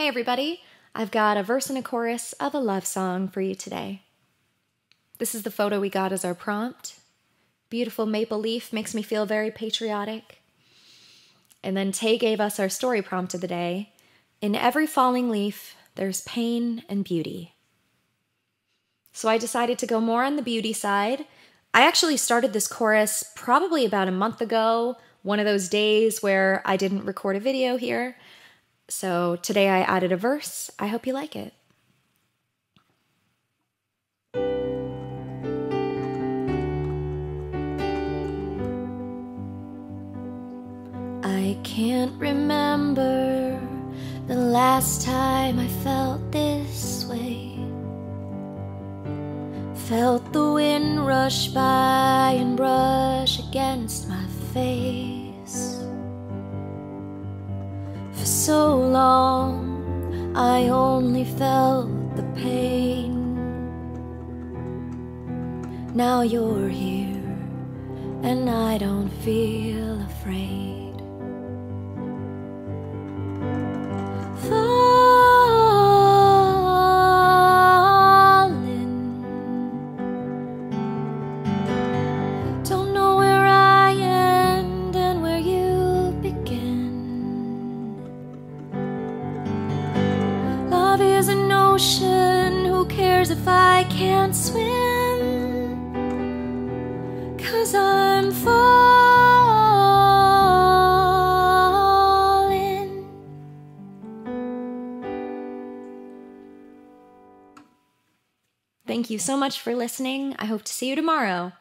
Hey, everybody. I've got a verse and a chorus of a love song for you today. This is the photo we got as our prompt. Beautiful maple leaf makes me feel very patriotic. And then Tay gave us our story prompt of the day. In every falling leaf, there's pain and beauty. So I decided to go more on the beauty side. I actually started this chorus probably about a month ago, one of those days where I didn't record a video here. So today I added a verse. I hope you like it. I can't remember the last time I felt this way. Felt the wind rush by and brush against my face so long I only felt the pain. Now you're here and I don't feel afraid. Ocean, who cares if I can't swim? Cause I'm falling. Thank you so much for listening. I hope to see you tomorrow.